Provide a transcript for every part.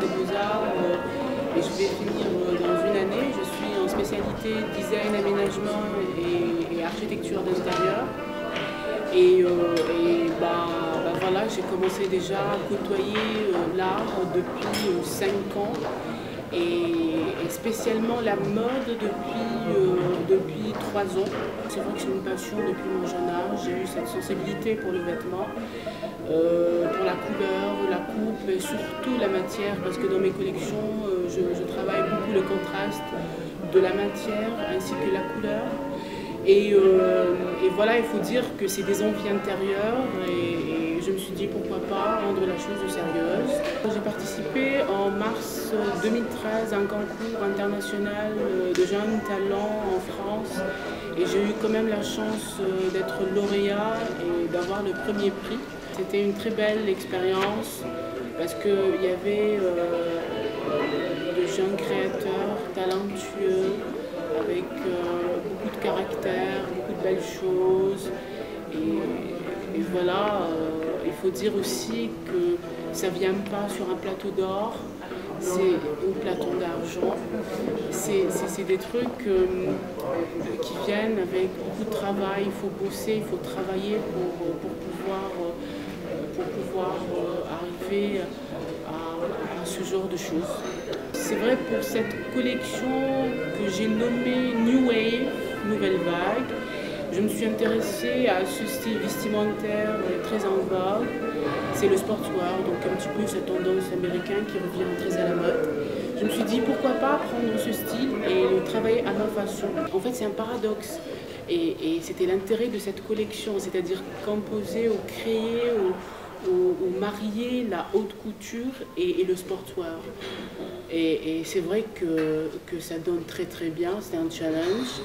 des beaux-arts euh, et je vais finir euh, dans une année. Je suis en spécialité design, aménagement et, architecture d'intérieur. Et, euh, bah, bah voilà, j'ai commencé déjà à côtoyer l'art depuis 5 ans et, spécialement la mode depuis, euh, depuis trois ans. C'est vrai que j'ai une passion depuis mon jeune âge, j'ai eu cette sensibilité pour le vêtement, euh, pour la couleur, la coupe et surtout la matière parce que dans mes collections, euh, je, travaille beaucoup le contraste de la matière ainsi que la couleur. Et, voilà, il faut dire que c'est des envies intérieures et je me suis dit pourquoi pas rendre la chose sérieuse. J'ai participé en mars 2013 à un concours international de jeunes talents en France et j'ai eu quand même la chance euh, d'être lauréat et d'avoir le premier prix. C'était une très belle expérience parce qu'il y avait euh, de jeunes créateurs talentueux avec euh, beaucoup de caractère, beaucoup de belles choses. Et, voilà, il faut dire aussi que ça ne vient pas sur un plateau d'or, c'est un plateau d'argent. C'est des trucs euh, qui viennent avec beaucoup de travail, il faut bosser, il faut travailler pour, pouvoir, pour pouvoir euh, euh, arriver à, ce genre de choses. C'est vrai pour cette collection que j'ai nommée New Wave, Nouvelle Vague, je me suis intéressée à ce style vestimentaire très en vogue. C'est le sportswear, donc un petit peu cette tendance américaine qui revient très à la mode. Je me suis dit pourquoi pas prendre ce style et le travailler à ma façon. En fait, c'est un paradoxe. Et, c'était l'intérêt de cette collection, c'est-à-dire composer ou créer ou, marier la haute couture et, le sportswear. Et, c'est vrai que, que, ça donne très très bien, c'est un challenge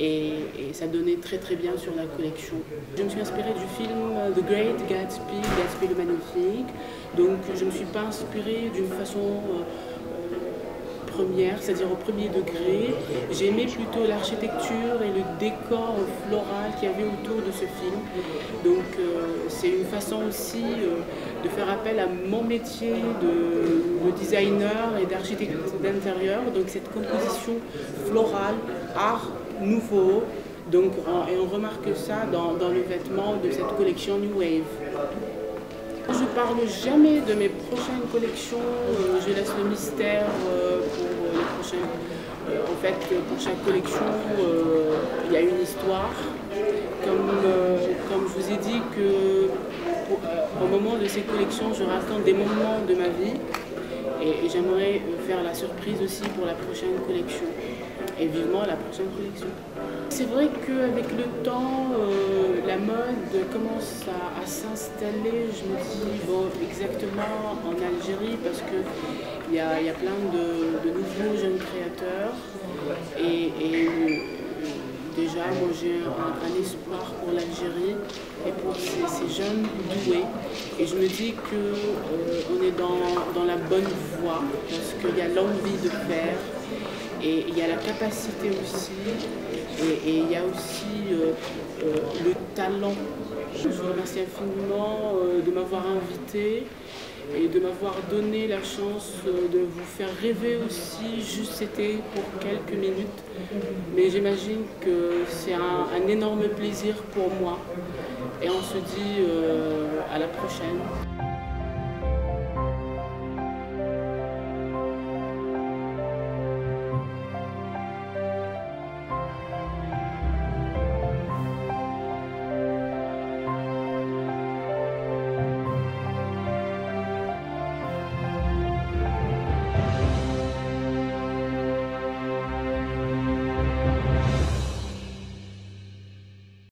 et, ça donnait très très bien sur la collection. Je me suis inspirée du film The Great Gatsby, Gatsby le Magnifique, donc je ne me suis pas inspirée d'une façon euh, c'est-à-dire au premier degré. J'aimais plutôt l'architecture et le décor floral qu'il y avait autour de ce film. Donc euh, c'est une façon aussi euh, de faire appel à mon métier de, designer et d'architecte d'intérieur. Donc cette composition florale, art nouveau. Donc, et on remarque ça dans le vêtement de cette collection New Wave. Je parle jamais de mes prochaines collections, euh, je laisse le mystère euh, pour les prochaines. Euh, en fait, pour chaque collection, il y a une histoire. Comme, comme je vous ai dit que au moment de ces collections, je raconte des moments de ma vie et, j'aimerais faire la surprise aussi pour la prochaine collection et vivement la prochaine collection. C'est vrai qu'avec le temps, la mode commence à, s'installer, je me dis, bon, exactement en Algérie, parce qu'il y a, y a plein de, nouveaux jeunes créateurs. Et, déjà, moi j'ai un, espoir pour l'Algérie et pour ces, jeunes doués. Et je me dis qu'on euh, est dans, la bonne voie, parce qu'il y a l'envie de faire. Et il y a la capacité aussi, et, il y a aussi euh, euh, le talent. Je vous remercie infiniment euh, de m'avoir invité et de m'avoir donné la chance de vous faire rêver aussi, juste c'était pour quelques minutes. Mais j'imagine que c'est un, énorme plaisir pour moi. Et on se dit à la prochaine.